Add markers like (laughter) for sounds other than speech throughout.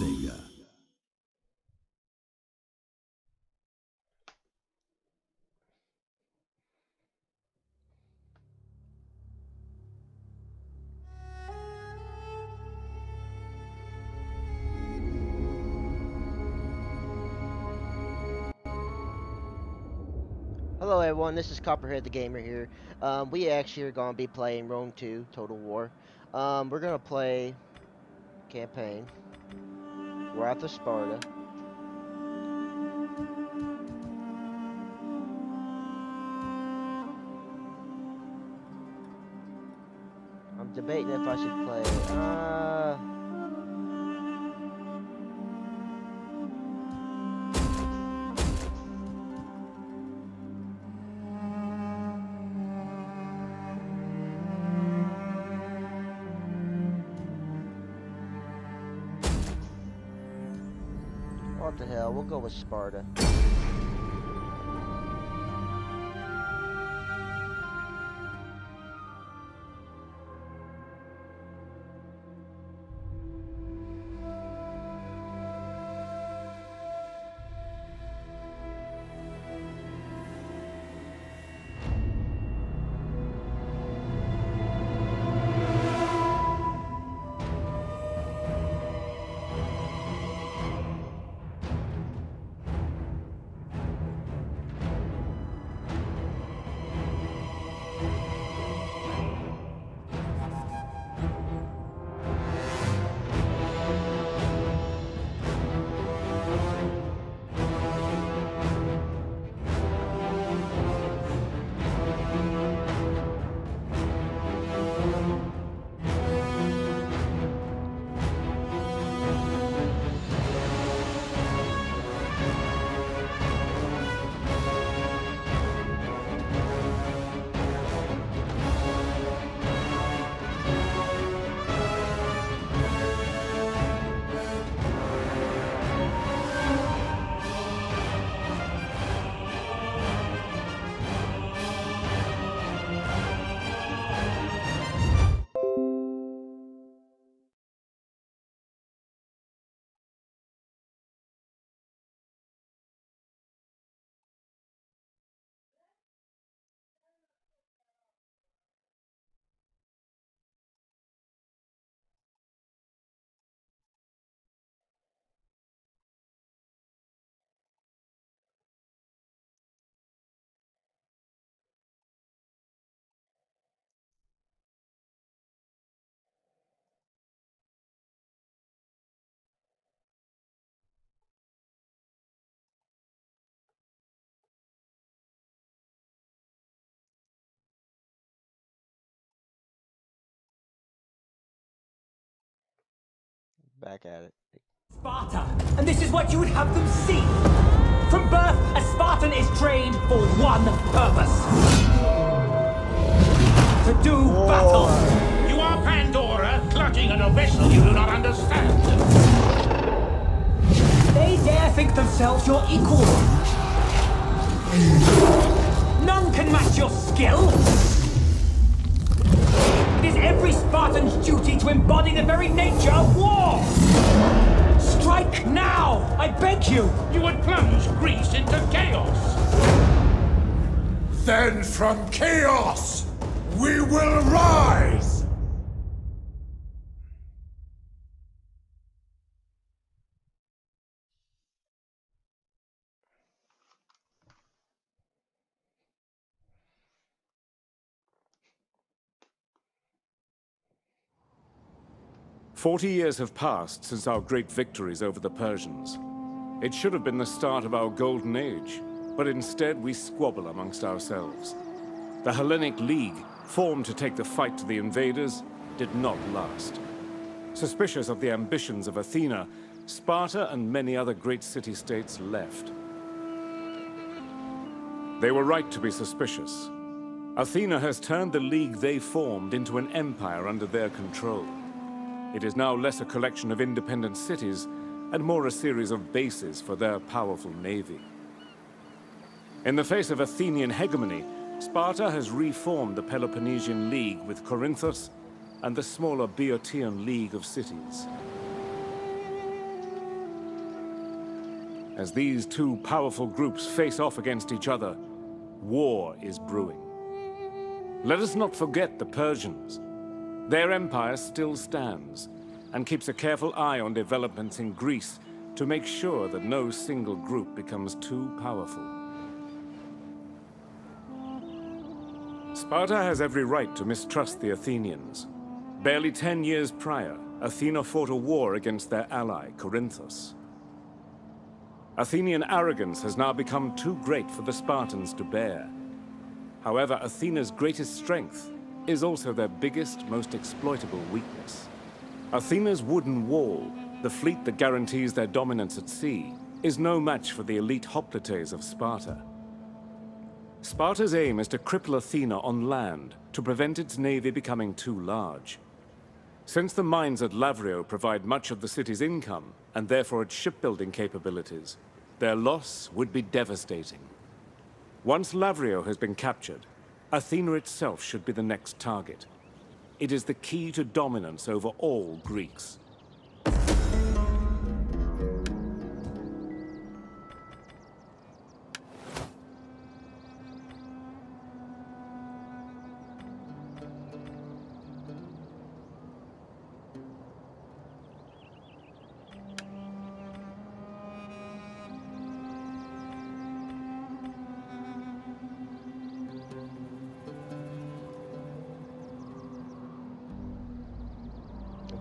Sega. Hello everyone, this is Copperhead the Gamer here. Um, we actually are going to be playing Rome 2 Total War. Um, we're going to play campaign, Wrath of Sparta. I'm debating if I should play, uh... What the hell, we'll go with Sparta. Back at it. Sparta, and this is what you would have them see. From birth, a Spartan is trained for one purpose. To do battle. You are Pandora, clutching at a vessel you do not understand. They dare think themselves your equal. None can match your skill. It is every Spartan's duty to embody the very nature of war. Strike now, I beg you. You would plunge Greece into chaos. Then from chaos, we will rise! Forty years have passed since our great victories over the Persians. It should have been the start of our golden age, but instead we squabble amongst ourselves. The Hellenic League, formed to take the fight to the invaders, did not last. Suspicious of the ambitions of Athena, Sparta and many other great city-states left. They were right to be suspicious. Athena has turned the league they formed into an empire under their control. It is now less a collection of independent cities and more a series of bases for their powerful navy. In the face of Athenian hegemony, Sparta has reformed the Peloponnesian League with Corinthus and the smaller Boeotian League of Cities. As these two powerful groups face off against each other, war is brewing. Let us not forget the Persians. Their empire still stands, and keeps a careful eye on developments in Greece to make sure that no single group becomes too powerful. Sparta has every right to mistrust the Athenians. Barely ten years prior, Athena fought a war against their ally, Corinthus. Athenian arrogance has now become too great for the Spartans to bear. However, Athena's greatest strength is also their biggest, most exploitable weakness. Athena's wooden wall, the fleet that guarantees their dominance at sea, is no match for the elite hoplites of Sparta. Sparta's aim is to cripple Athena on land to prevent its navy becoming too large. Since the mines at Lavrio provide much of the city's income, and therefore its shipbuilding capabilities, their loss would be devastating. Once Lavrio has been captured, Athena itself should be the next target. It is the key to dominance over all Greeks.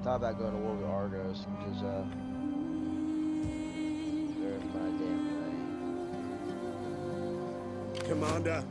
Thought about going to war with Argos because uh, they're my damn way. Commander,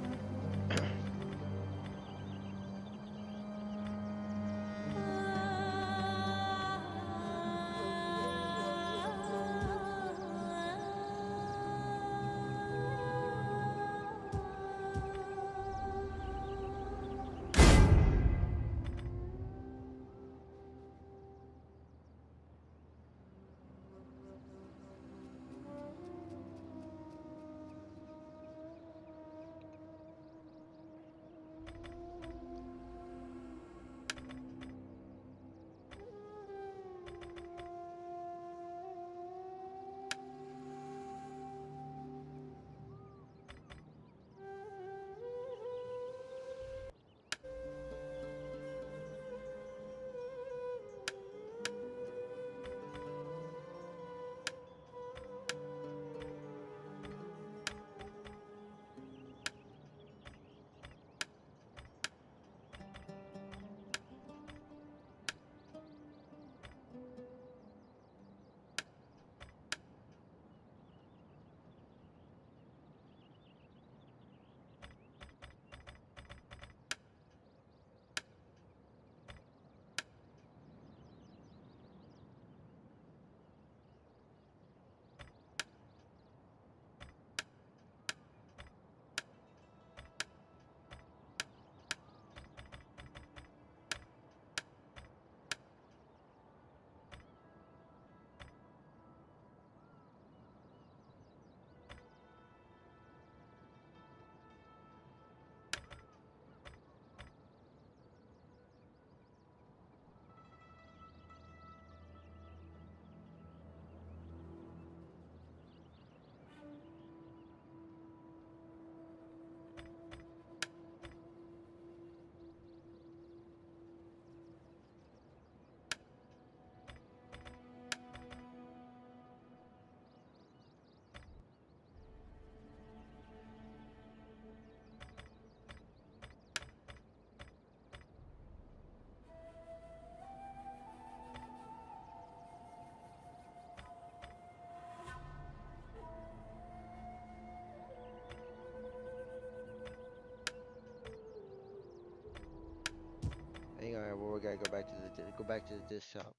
we gotta go back to the go back to the disc shop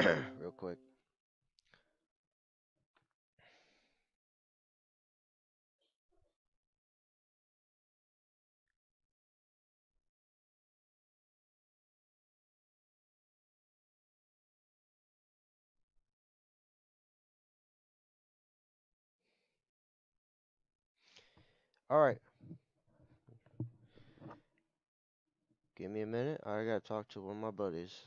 (clears throat) real quick. All right. Give me a minute. I gotta talk to one of my buddies.